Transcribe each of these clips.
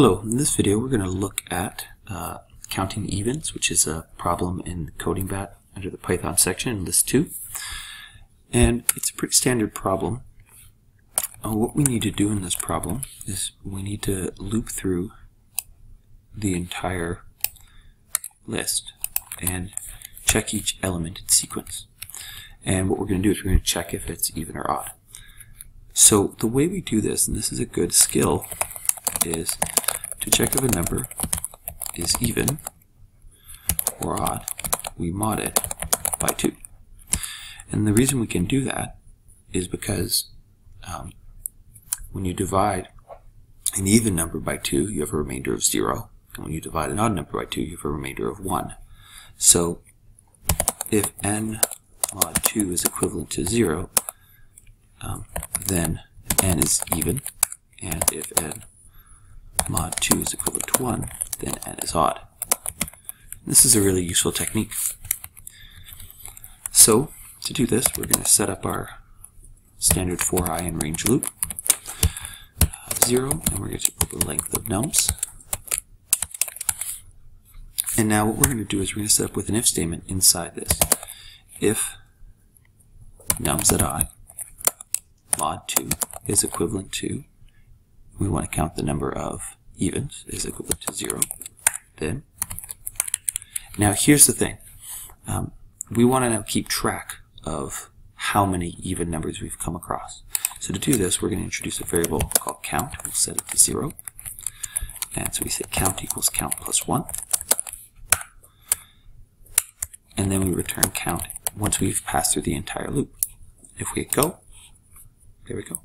Hello, in this video we're going to look at uh, counting evens, which is a problem in CodingBat under the Python section in list 2. And it's a pretty standard problem. Uh, what we need to do in this problem is we need to loop through the entire list and check each element in sequence. And what we're going to do is we're going to check if it's even or odd. So the way we do this, and this is a good skill, is to check if a number is even or odd, we mod it by 2. And the reason we can do that is because um, when you divide an even number by 2, you have a remainder of 0. And when you divide an odd number by 2, you have a remainder of 1. So if n mod 2 is equivalent to 0, um, then n is even. And if n mod 2 is equivalent to 1, then n is odd. This is a really useful technique. So, to do this, we're going to set up our standard for i and range loop, uh, 0, and we're going to put the length of nums. And now what we're going to do is we're going to set up with an if statement inside this. If nums at i mod 2 is equivalent to, we want to count the number of evens is equivalent to 0, then. Now here's the thing. Um, we want to now keep track of how many even numbers we've come across. So to do this, we're going to introduce a variable called count. We'll set it to 0. And so we say count equals count plus 1. And then we return count once we've passed through the entire loop. If we hit go, there we go.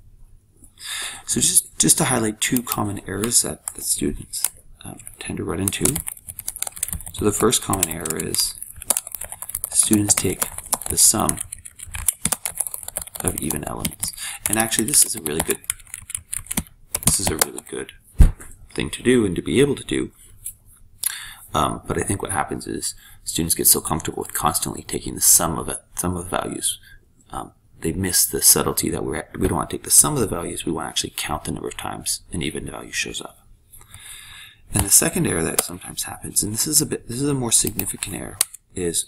So just, just to highlight two common errors that, that students um, tend to run into. So the first common error is students take the sum of even elements. And actually this is a really good this is a really good thing to do and to be able to do. Um, but I think what happens is students get so comfortable with constantly taking the sum of it, sum of values um, they miss the subtlety that we're at. we don't want to take the sum of the values, we want to actually count the number of times an even value shows up. And the second error that sometimes happens, and this is a bit this is a more significant error, is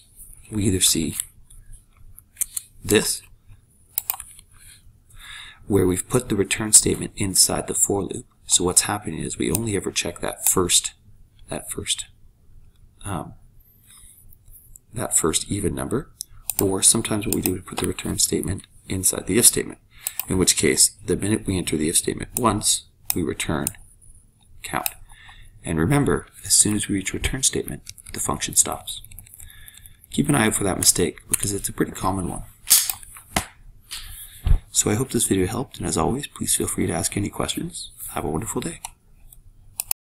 we either see this where we've put the return statement inside the for loop. So what's happening is we only ever check that first that first um, that first even number or sometimes what we do is put the return statement inside the if statement, in which case, the minute we enter the if statement once, we return count. And remember, as soon as we reach return statement, the function stops. Keep an eye out for that mistake, because it's a pretty common one. So I hope this video helped, and as always, please feel free to ask any questions. Have a wonderful day.